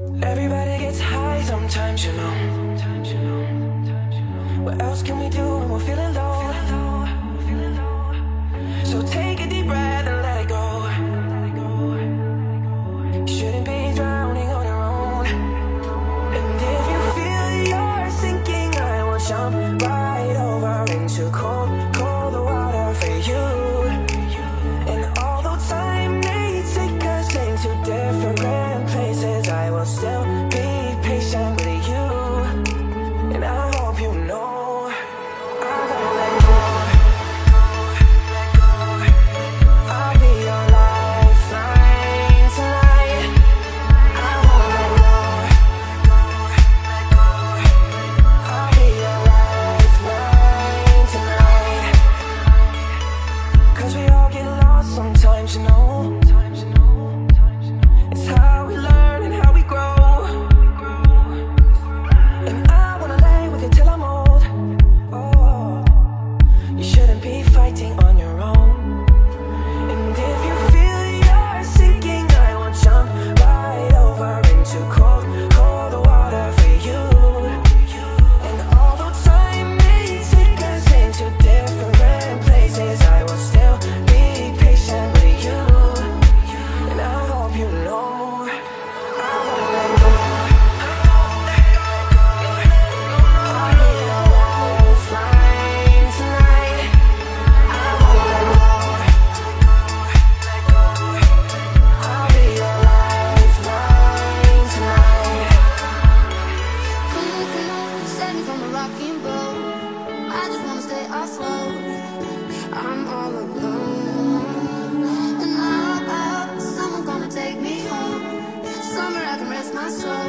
Everybody gets high sometimes, you know. What else can we do when we're feeling low? So take a deep breath and let it go. Should Cause we all get lost sometimes, you know. Sometimes, you know. my soul.